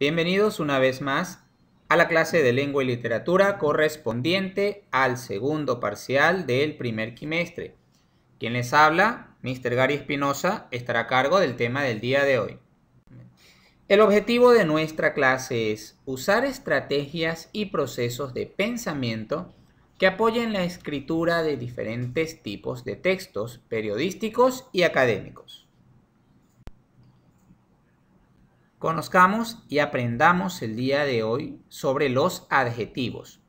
Bienvenidos una vez más a la clase de lengua y literatura correspondiente al segundo parcial del primer quimestre. Quien les habla, Mr. Gary Espinosa, estará a cargo del tema del día de hoy. El objetivo de nuestra clase es usar estrategias y procesos de pensamiento que apoyen la escritura de diferentes tipos de textos periodísticos y académicos. Conozcamos y aprendamos el día de hoy sobre los adjetivos.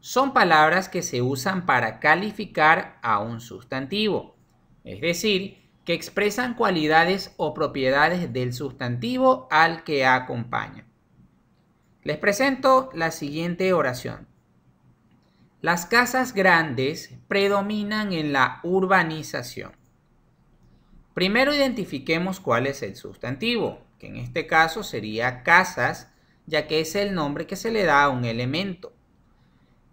Son palabras que se usan para calificar a un sustantivo, es decir, que expresan cualidades o propiedades del sustantivo al que acompaña. Les presento la siguiente oración. Las casas grandes predominan en la urbanización. Primero identifiquemos cuál es el sustantivo que en este caso sería casas, ya que es el nombre que se le da a un elemento.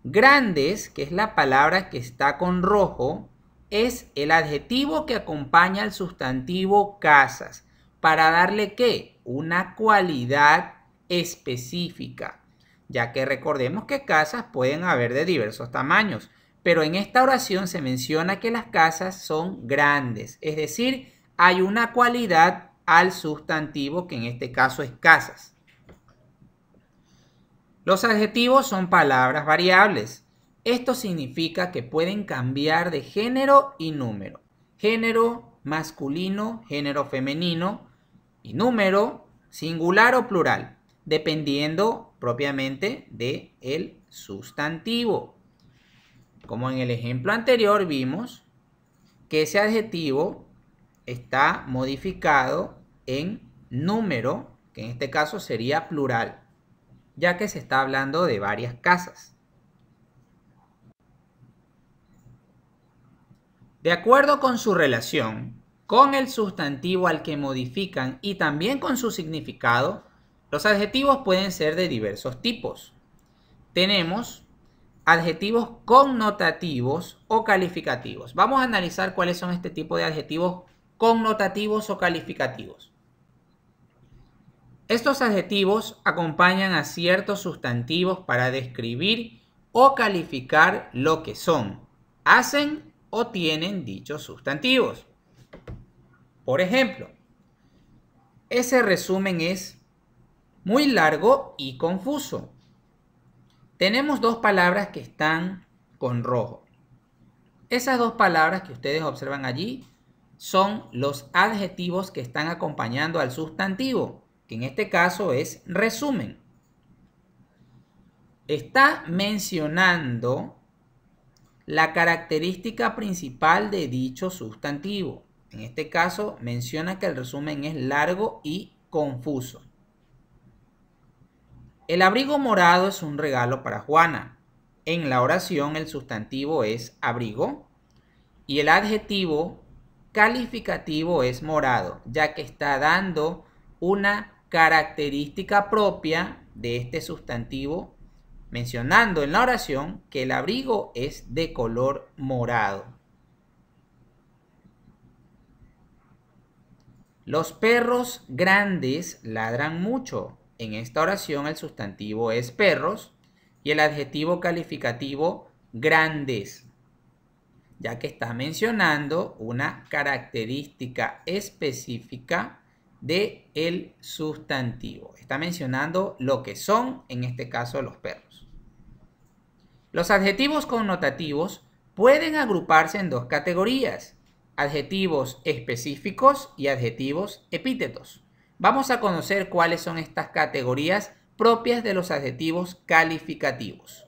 Grandes, que es la palabra que está con rojo, es el adjetivo que acompaña al sustantivo casas, para darle qué? Una cualidad específica, ya que recordemos que casas pueden haber de diversos tamaños, pero en esta oración se menciona que las casas son grandes, es decir, hay una cualidad al sustantivo, que en este caso es casas. Los adjetivos son palabras variables. Esto significa que pueden cambiar de género y número. Género masculino, género femenino y número singular o plural, dependiendo propiamente de el sustantivo. Como en el ejemplo anterior vimos que ese adjetivo está modificado en número, que en este caso sería plural, ya que se está hablando de varias casas. De acuerdo con su relación con el sustantivo al que modifican y también con su significado, los adjetivos pueden ser de diversos tipos. Tenemos adjetivos connotativos o calificativos. Vamos a analizar cuáles son este tipo de adjetivos connotativos o calificativos. Estos adjetivos acompañan a ciertos sustantivos para describir o calificar lo que son, hacen o tienen dichos sustantivos. Por ejemplo, ese resumen es muy largo y confuso. Tenemos dos palabras que están con rojo. Esas dos palabras que ustedes observan allí son los adjetivos que están acompañando al sustantivo, que en este caso es resumen. Está mencionando la característica principal de dicho sustantivo. En este caso menciona que el resumen es largo y confuso. El abrigo morado es un regalo para Juana. En la oración el sustantivo es abrigo y el adjetivo calificativo es morado, ya que está dando una característica propia de este sustantivo, mencionando en la oración que el abrigo es de color morado. Los perros grandes ladran mucho. En esta oración el sustantivo es perros y el adjetivo calificativo grandes ya que está mencionando una característica específica de el sustantivo. Está mencionando lo que son, en este caso, los perros. Los adjetivos connotativos pueden agruparse en dos categorías, adjetivos específicos y adjetivos epítetos. Vamos a conocer cuáles son estas categorías propias de los adjetivos calificativos.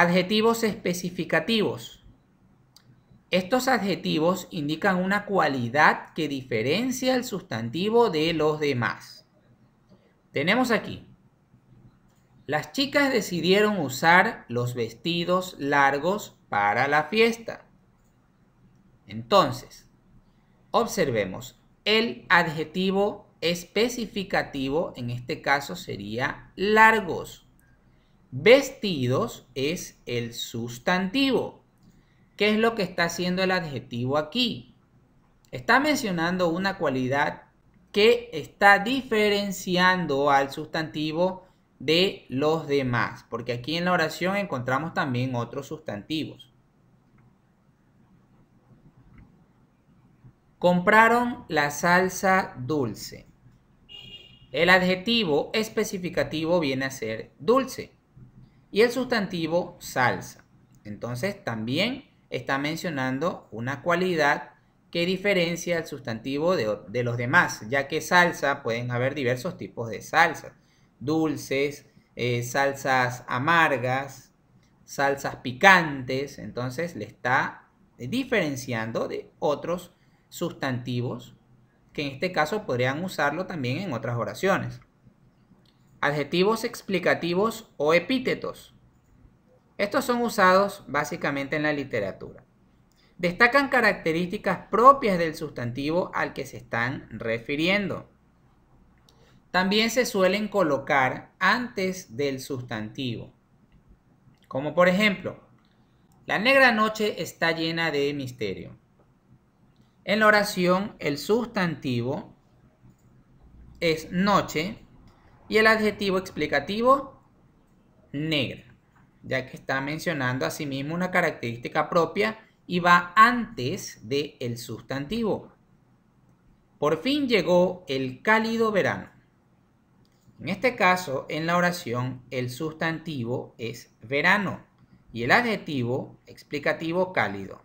Adjetivos especificativos. Estos adjetivos indican una cualidad que diferencia el sustantivo de los demás. Tenemos aquí. Las chicas decidieron usar los vestidos largos para la fiesta. Entonces, observemos. El adjetivo especificativo en este caso sería largos. Vestidos es el sustantivo. ¿Qué es lo que está haciendo el adjetivo aquí? Está mencionando una cualidad que está diferenciando al sustantivo de los demás, porque aquí en la oración encontramos también otros sustantivos. Compraron la salsa dulce. El adjetivo especificativo viene a ser dulce y el sustantivo salsa. Entonces también está mencionando una cualidad que diferencia el sustantivo de, los demás, ya que salsa pueden haber diversos tipos de salsas, dulces, eh, salsas amargas, salsas picantes, entonces le está diferenciando de otros sustantivos que en este caso podrían usarlo también en otras oraciones. Adjetivos explicativos o epítetos. Estos son usados básicamente en la literatura. Destacan características propias del sustantivo al que se están refiriendo. También se suelen colocar antes del sustantivo. Como por ejemplo, la negra noche está llena de misterio. En la oración, el sustantivo es noche y el adjetivo explicativo negra, ya que está mencionando a sí mismo una característica propia y va antes del el sustantivo. Por fin llegó el cálido verano. En este caso, en la oración, el sustantivo es verano y el adjetivo explicativo cálido.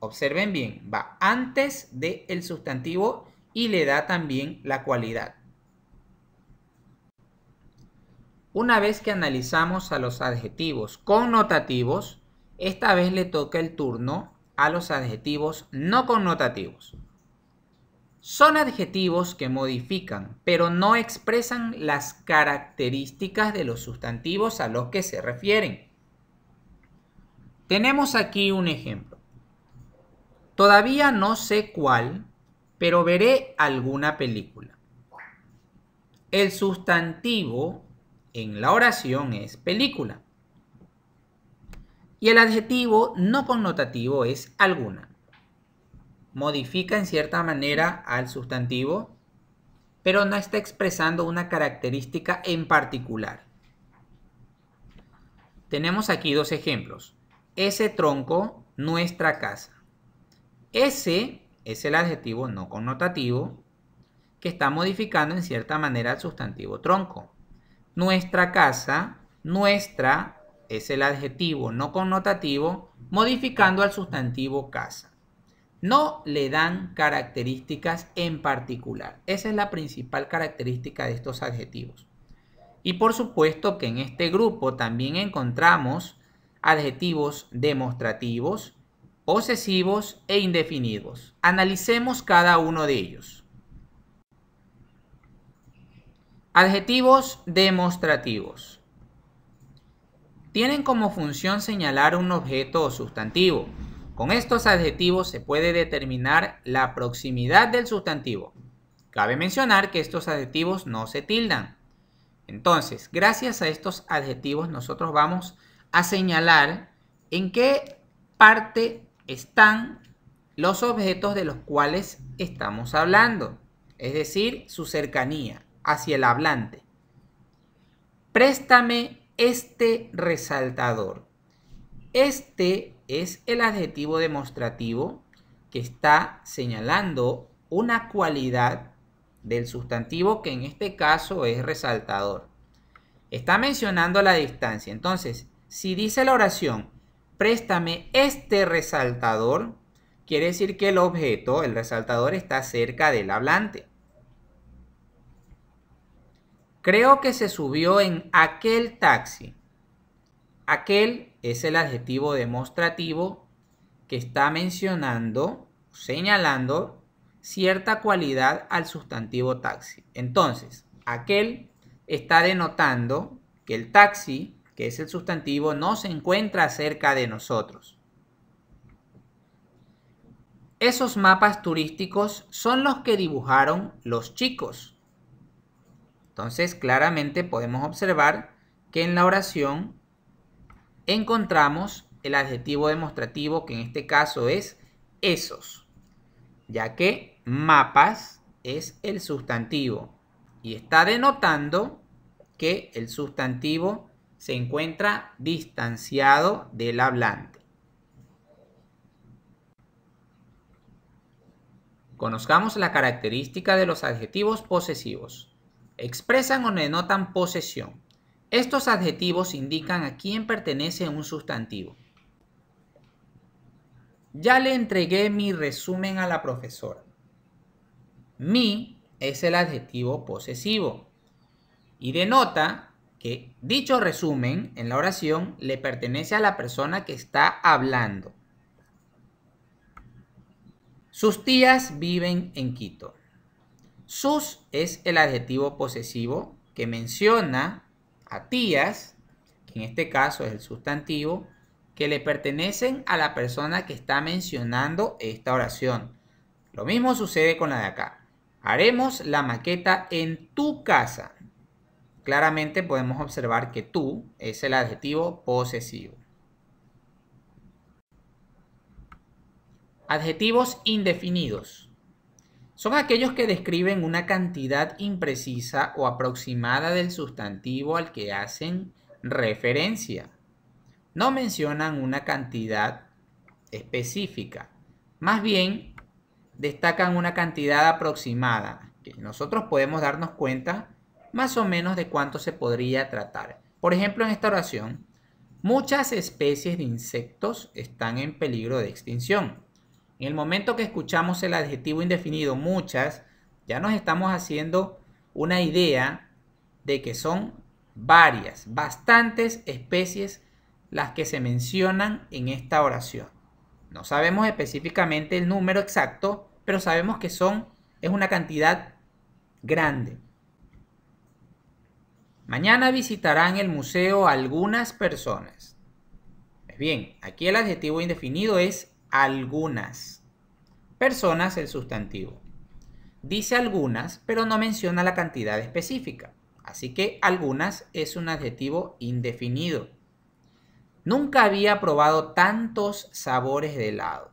Observen bien, va antes del sustantivo y le da también la cualidad. Una vez que analizamos a los adjetivos connotativos, esta vez le toca el turno a los adjetivos no connotativos. Son adjetivos que modifican, pero no expresan las características de los sustantivos a los que se refieren. Tenemos aquí un ejemplo. Todavía no sé cuál, pero veré alguna película. El sustantivo en la oración es película. Y el adjetivo no connotativo es alguna. Modifica en cierta manera al sustantivo, pero no está expresando una característica en particular. Tenemos aquí dos ejemplos. Ese tronco, nuestra casa. Ese es el adjetivo no connotativo que está modificando en cierta manera el sustantivo tronco. Nuestra casa, nuestra es el adjetivo no connotativo modificando al sustantivo casa. No le dan características en particular. Esa es la principal característica de estos adjetivos. Y por supuesto que en este grupo también encontramos adjetivos demostrativos, posesivos e indefinidos. Analicemos cada uno de ellos. Adjetivos demostrativos. Tienen como función señalar un objeto o sustantivo. Con estos adjetivos se puede determinar la proximidad del sustantivo. Cabe mencionar que estos adjetivos no se tildan. Entonces, gracias a estos adjetivos nosotros vamos a señalar en qué parte están los objetos de los cuales estamos hablando, es decir, su cercanía hacia el hablante. Préstame este resaltador. Este es el adjetivo demostrativo que está señalando una cualidad del sustantivo que en este caso es resaltador. Está mencionando la distancia. Entonces, si dice la oración, préstame este resaltador, quiere decir que el objeto, el resaltador, está cerca del hablante. Creo que se subió en aquel taxi. Aquel es el adjetivo demostrativo que está mencionando, señalando cierta cualidad al sustantivo taxi. Entonces, aquel está denotando que el taxi que es el sustantivo, no se encuentra cerca de nosotros. Esos mapas turísticos son los que dibujaron los chicos. Entonces, claramente podemos observar que en la oración encontramos el adjetivo demostrativo, que en este caso es esos, ya que mapas es el sustantivo y está denotando que el sustantivo se encuentra distanciado del hablante. Conozcamos la característica de los adjetivos posesivos. Expresan o denotan posesión. Estos adjetivos indican a quién pertenece un sustantivo. Ya le entregué mi resumen a la profesora. Mi es el adjetivo posesivo y denota que dicho resumen en la oración le pertenece a la persona que está hablando. Sus tías viven en Quito. Sus es el adjetivo posesivo que menciona a tías, que en este caso es el sustantivo, que le pertenecen a la persona que está mencionando esta oración. Lo mismo sucede con la de acá. Haremos la maqueta en tu casa. Claramente podemos observar que tú es el adjetivo posesivo. Adjetivos indefinidos. Son aquellos que describen una cantidad imprecisa o aproximada del sustantivo al que hacen referencia. No mencionan una cantidad específica. Más bien, destacan una cantidad aproximada, que nosotros podemos darnos cuenta más o menos de cuánto se podría tratar. Por ejemplo, en esta oración, muchas especies de insectos están en peligro de extinción. En el momento que escuchamos el adjetivo indefinido muchas, ya nos estamos haciendo una idea de que son varias, bastantes especies las que se mencionan en esta oración. No sabemos específicamente el número exacto, pero sabemos que son es una cantidad grande. Mañana visitarán el museo algunas personas. Pues bien, aquí el adjetivo indefinido es algunas. Personas el sustantivo. Dice algunas, pero no menciona la cantidad específica. Así que algunas es un adjetivo indefinido. Nunca había probado tantos sabores de helado.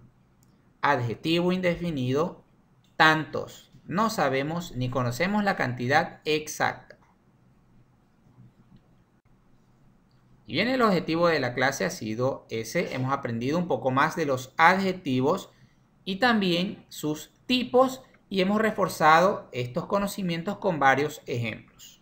Adjetivo indefinido, tantos. No sabemos ni conocemos la cantidad exacta. Y bien, el objetivo de la clase ha sido ese. Hemos aprendido un poco más de los adjetivos y también sus tipos y hemos reforzado estos conocimientos con varios ejemplos.